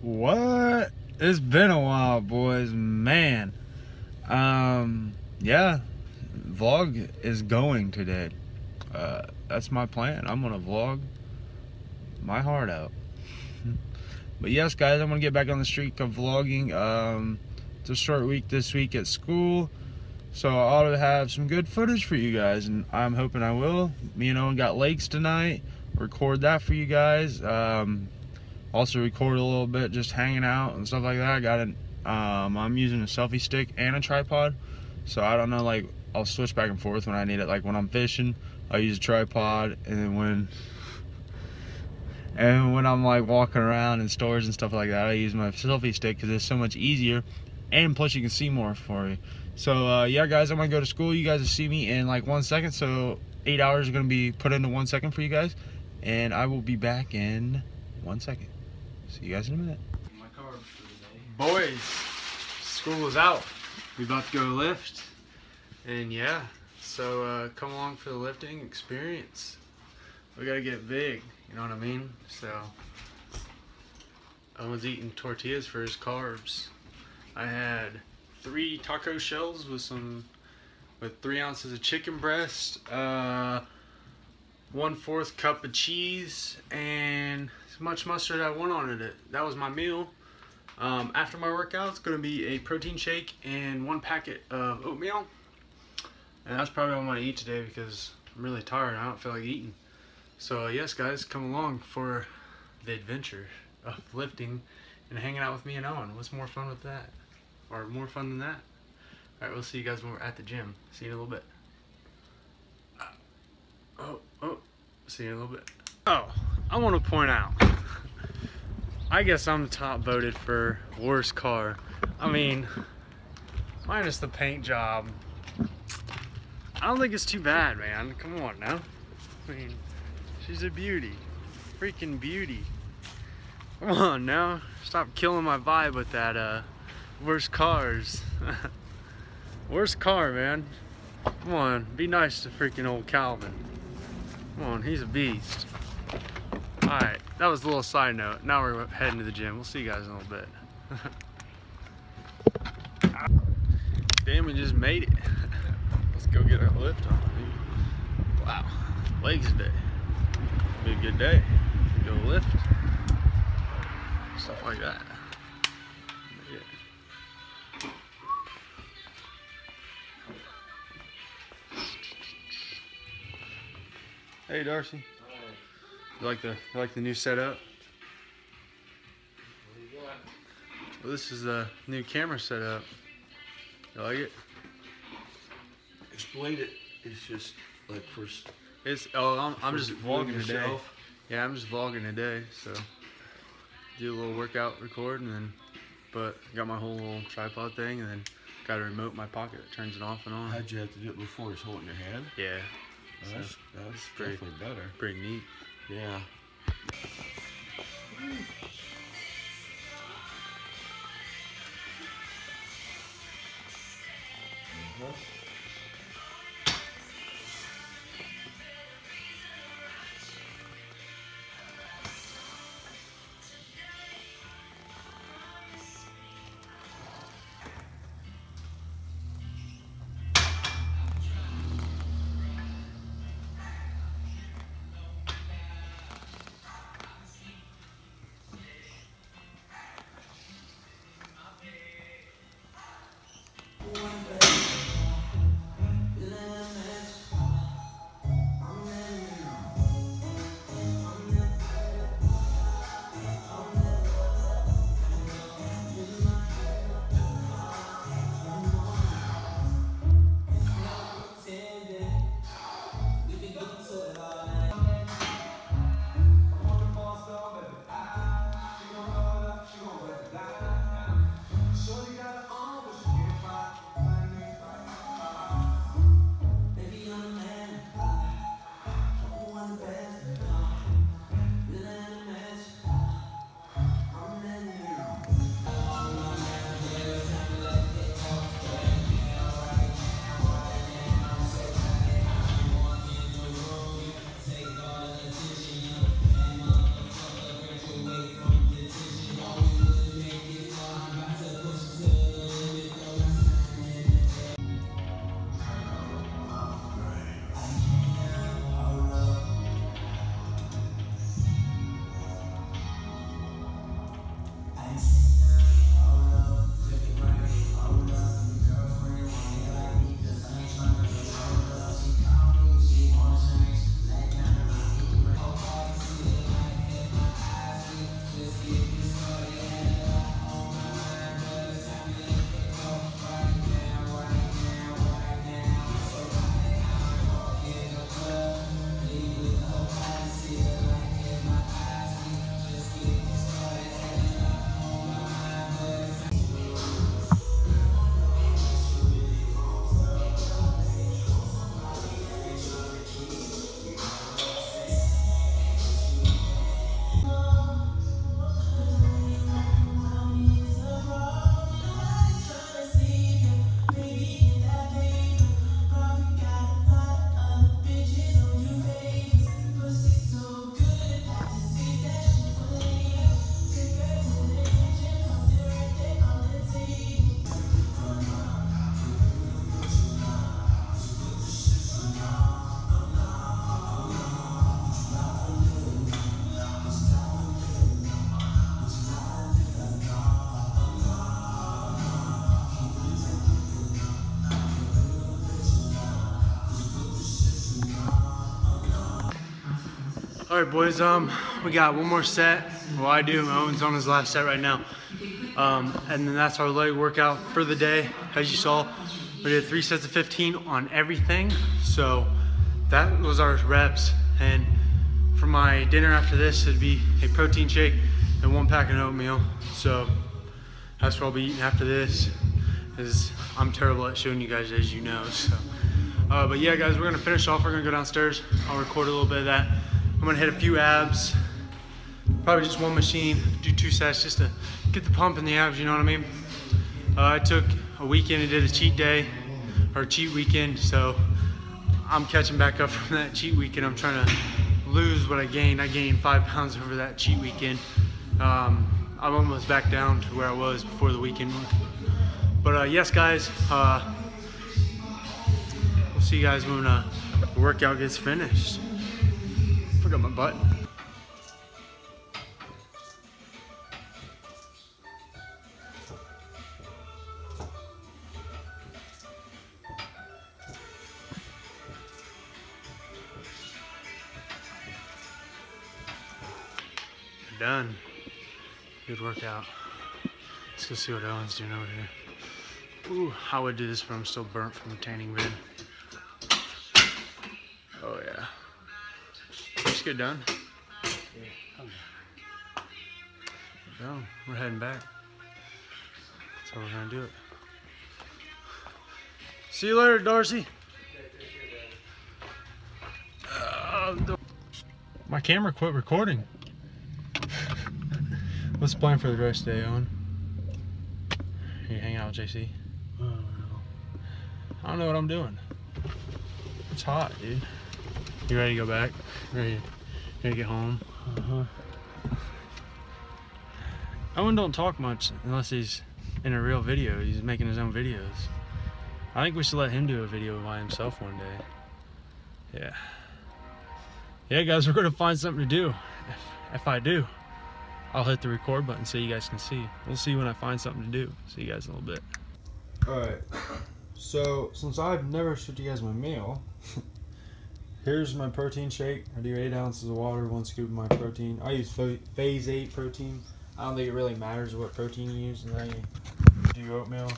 What? It's been a while, boys. Man. Um, yeah. Vlog is going today. Uh, that's my plan. I'm gonna vlog my heart out. but yes, guys, I'm gonna get back on the streak of vlogging. Um, it's a short week this week at school. So I ought to have some good footage for you guys, and I'm hoping I will. Me and Owen got lakes tonight. Record that for you guys. Um, also record a little bit just hanging out and stuff like that. I got it um, I'm using a selfie stick and a tripod. So I don't know like I'll switch back and forth when I need it. Like when I'm fishing I use a tripod and when and when I'm like walking around in stores and stuff like that I use my selfie stick because it's so much easier and plus you can see more for you. So uh, yeah guys I'm gonna go to school. You guys will see me in like one second. So eight hours are gonna be put into one second for you guys. And I will be back in one second See you guys in a minute. Boys, school is out. We about to go lift. And yeah, so uh, come along for the lifting experience. We gotta get big, you know what I mean? So, I was eating tortillas for his carbs. I had three taco shells with some, with three ounces of chicken breast, uh, one fourth cup of cheese, and as much mustard I want on it. That was my meal. Um, after my workout, it's going to be a protein shake and one packet of oatmeal. And that's probably what I'm to eat today because I'm really tired. I don't feel like eating. So yes, guys, come along for the adventure of lifting and hanging out with me and Owen. What's more fun with that? Or more fun than that? Alright, we'll see you guys when we're at the gym. See you in a little bit. Uh, oh. See you in a little bit. Oh, I want to point out, I guess I'm top voted for worst car. I mean, minus the paint job. I don't think it's too bad, man. Come on now. I mean, she's a beauty. Freaking beauty. Come on now. Stop killing my vibe with that, uh, worst cars. worst car, man. Come on, be nice to freaking old Calvin. Come on, he's a beast. Alright, that was a little side note. Now we're heading to the gym. We'll see you guys in a little bit. Damn, we just made it. Let's go get our lift on. Wow, legs day. Be a good day. Go lift. Stuff like that. Hey Darcy. You like the you like the new setup? Well, this is the new camera setup. You like it? Explain it. It's just like first. It's oh I'm, I'm just vlogging today. Yeah, I'm just vlogging today. So do a little workout record and then, but got my whole little tripod thing and then got a remote in my pocket that turns it off and on. How'd you have to do it before? Just holding your hand? Yeah. Well, that's, that's pretty, definitely better. Pretty neat. Yeah. Mm. Uh -huh. All right, boys. Um, we got one more set. Well, I do. Owen's on his last set right now. Um, and then that's our leg workout for the day. As you saw, we did three sets of 15 on everything. So that was our reps. And for my dinner after this, it'd be a protein shake and one pack of oatmeal. So that's what I'll be eating after this. Is I'm terrible at showing you guys, as you know. So, uh, but yeah, guys, we're gonna finish off. We're gonna go downstairs. I'll record a little bit of that. I'm gonna hit a few abs. Probably just one machine. Do two sets just to get the pump in the abs. You know what I mean? Uh, I took a weekend and did a cheat day or cheat weekend. So I'm catching back up from that cheat weekend. I'm trying to lose what I gained. I gained five pounds over that cheat weekend. Um, I'm almost back down to where I was before the weekend. But uh, yes, guys, uh, we'll see you guys when uh, the workout gets finished. Forgot my button. Done. Good workout. Let's go see what Owen's doing over here. Ooh, I would do this, but I'm still burnt from the tanning bed. Get done. Go. We're heading back. That's how we're gonna do it. See you later, Darcy. Uh, my camera quit recording. What's the plan for the rest of the day, Owen? Are you hanging out with JC? I don't know. I don't know what I'm doing. It's hot, dude. You ready to go back? Ready, ready to get home? Uh-huh. Owen don't talk much unless he's in a real video. He's making his own videos. I think we should let him do a video by himself one day. Yeah. Yeah, guys, we're gonna find something to do. If, if I do, I'll hit the record button so you guys can see. We'll see when I find something to do. See you guys in a little bit. Alright, so since I've never showed you guys my meal, here's my protein shake. I do 8 ounces of water, 1 scoop of my protein. I use phase 8 protein. I don't think it really matters what protein you use. And then you do oatmeal,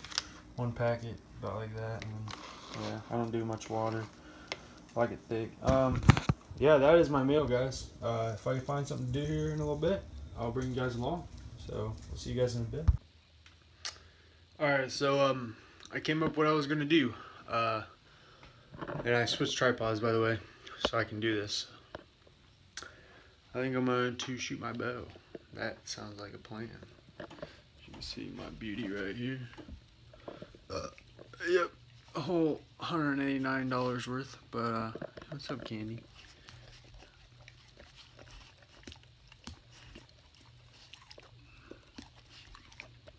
one packet, about like that. And yeah, I don't do much water. I like it thick. Um, yeah, that is my meal, guys. Uh, if I can find something to do here in a little bit, I'll bring you guys along. So, we'll see you guys in a bit. Alright, so um I came up with what I was gonna do. Uh and I switched tripods by the way, so I can do this. I think I'm going to shoot my bow. That sounds like a plan. You can see my beauty right here. Uh, yep, a whole $189 worth, but uh what's up Candy?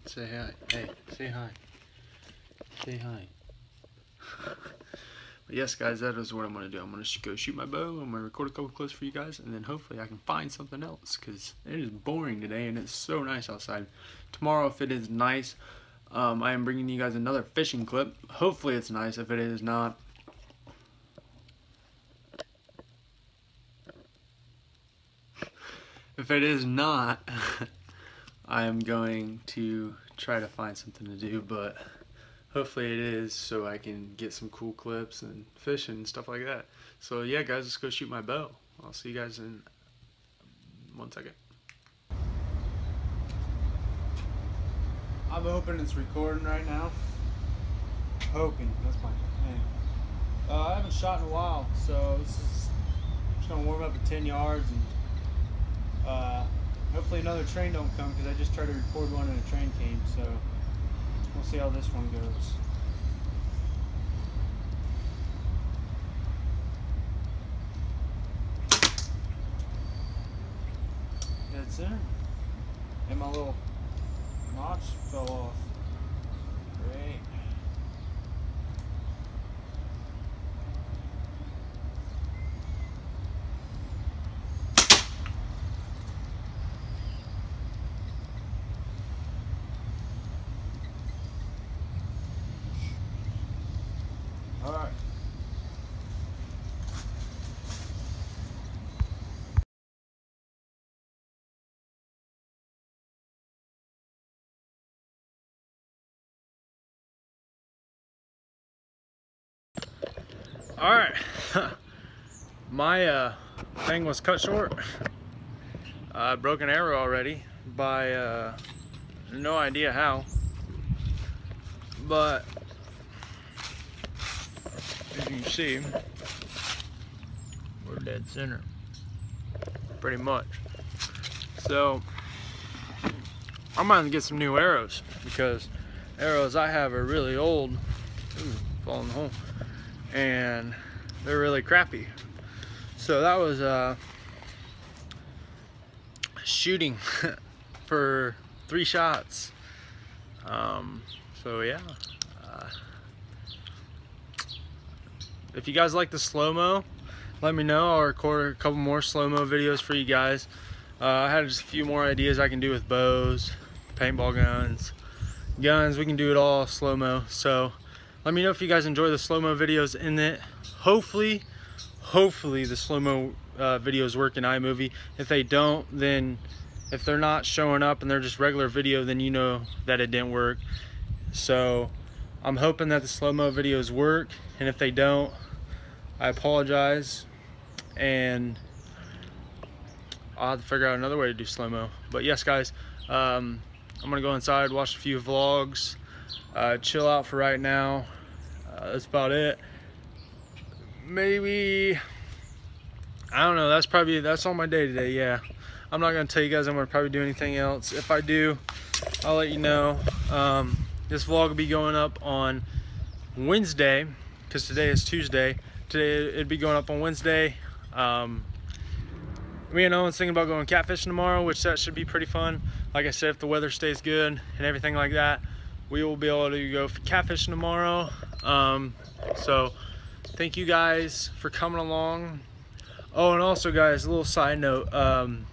Say hi. Hey, say hi. Say hi. Yes, guys, that is what I'm gonna do. I'm gonna go shoot my bow. I'm gonna record a couple clips for you guys, and then hopefully I can find something else because it is boring today and it's so nice outside. Tomorrow, if it is nice, um, I am bringing you guys another fishing clip. Hopefully, it's nice. If it is not, if it is not, I am going to try to find something to do, but hopefully it is so I can get some cool clips and fishing and stuff like that. So yeah, guys, let's go shoot my bow. I'll see you guys in one second. I'm hoping it's recording right now. Hoping, that's my. Uh, I haven't shot in a while, so this is just gonna warm up at 10 yards and uh, hopefully another train don't come because I just tried to record one and a train came, so we'll see how this one goes. Dead center. And my little notch fell off. Great. All right. All right. My uh, thing was cut short. I broke an arrow already by uh, no idea how. But as you can see, we're dead center. Pretty much. So I'm gonna get some new arrows because arrows I have are really old. Ooh, hole. And they're really crappy. So that was uh shooting for three shots. Um, so yeah. Uh, if you guys like the slow-mo, let me know. I'll record a couple more slow-mo videos for you guys. Uh, I had just a few more ideas I can do with bows, paintball guns, guns. We can do it all slow-mo. So let me know if you guys enjoy the slow-mo videos in it. Hopefully, hopefully the slow-mo uh, videos work in iMovie. If they don't, then if they're not showing up and they're just regular video, then you know that it didn't work. So I'm hoping that the slow-mo videos work. And if they don't, I apologize. And I'll have to figure out another way to do slow-mo. But yes, guys, um, I'm gonna go inside, watch a few vlogs, uh, chill out for right now. Uh, that's about it. Maybe, I don't know, that's probably, that's all my day today, yeah. I'm not gonna tell you guys I'm gonna probably do anything else. If I do, I'll let you know. Um, this vlog will be going up on Wednesday, because today is Tuesday. Today it'd be going up on Wednesday. Um, me and Owen's thinking about going catfishing tomorrow, which that should be pretty fun. Like I said, if the weather stays good and everything like that, we will be able to go catfishing tomorrow. Um, so thank you guys for coming along. Oh, and also guys, a little side note. Um,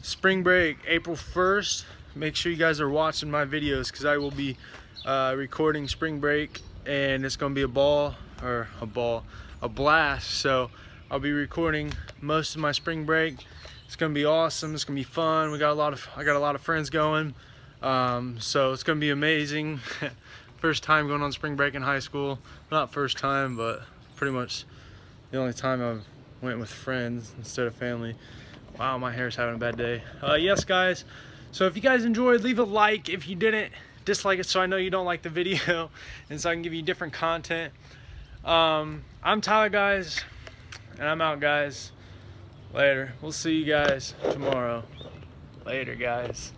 spring break, April 1st. Make sure you guys are watching my videos because I will be uh, recording spring break and it's gonna be a ball or a ball, a blast. So I'll be recording most of my spring break. It's gonna be awesome. It's gonna be fun. We got a lot of I got a lot of friends going, um, so it's gonna be amazing. first time going on spring break in high school. Not first time, but pretty much the only time I've went with friends instead of family. Wow, my hair's having a bad day. Uh, yes, guys. So if you guys enjoyed, leave a like. If you didn't, dislike it so I know you don't like the video and so I can give you different content. Um, I'm Tyler, guys, and I'm out, guys. Later. We'll see you guys tomorrow. Later, guys.